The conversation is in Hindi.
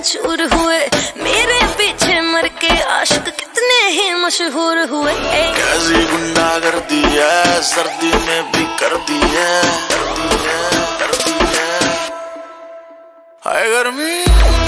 चूर हुए। मेरे पीछे मर के आशिक कितने ही मशहूर हुए। कैसी गुंडा कर दी है, सर्दी में भी कर दी है कर दी है कर दी है। हाय गर्मी।